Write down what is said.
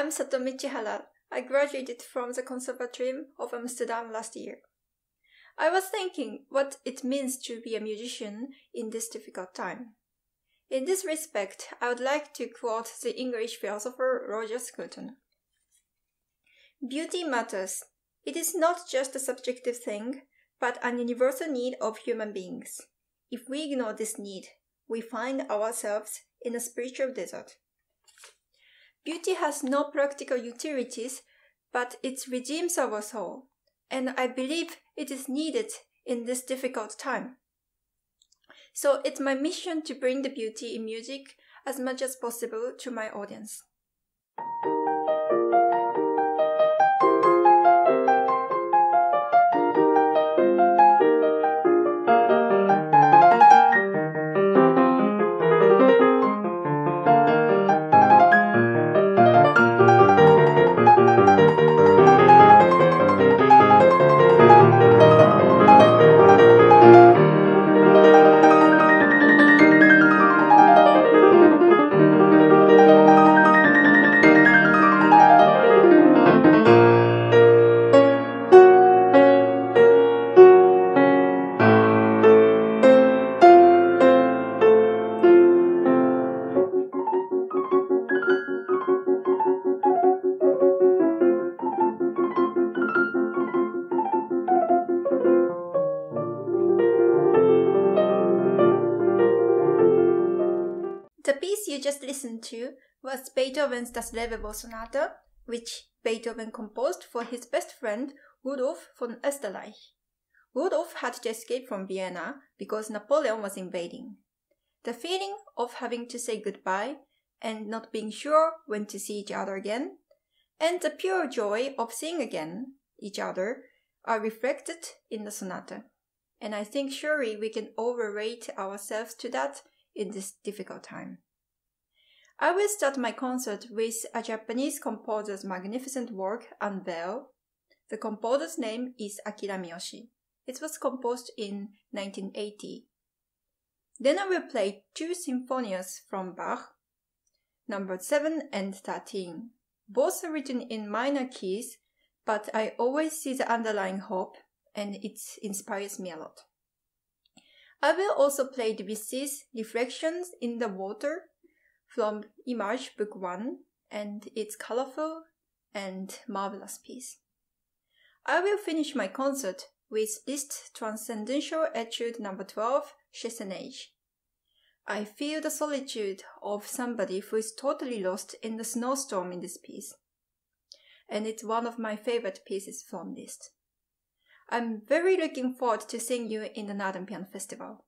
I'm Satomi Chihara. I graduated from the Conservatorium of Amsterdam last year. I was thinking what it means to be a musician in this difficult time. In this respect, I would like to quote the English philosopher Roger Scruton. Beauty matters. It is not just a subjective thing, but an universal need of human beings. If we ignore this need, we find ourselves in a spiritual desert. Beauty has no practical utilities, but it redeems our soul, and I believe it is needed in this difficult time. So it's my mission to bring the beauty in music as much as possible to my audience. Piece you just listened to was Beethoven's Das Lebewohl Sonata, which Beethoven composed for his best friend Rudolf von Österreich. Rudolf had to escape from Vienna because Napoleon was invading. The feeling of having to say goodbye and not being sure when to see each other again, and the pure joy of seeing again each other are reflected in the sonata. And I think surely we can overrate ourselves to that in this difficult time. I will start my concert with a Japanese composer's magnificent work, Unveil. The composer's name is Akira Miyoshi. It was composed in 1980. Then I will play two sinfonias from Bach, number 7 and 13. Both are written in minor keys, but I always see the underlying hope and it inspires me a lot. I will also play Debussy's Reflections in the Water from Image Book 1 and its colorful and marvelous piece. I will finish my concert with Liszt Transcendental Etude number 12, Chasse-neige. I feel the solitude of somebody who is totally lost in the snowstorm in this piece. And it's one of my favorite pieces from Liszt. I'm very looking forward to seeing you in the Naarden Piano Festival.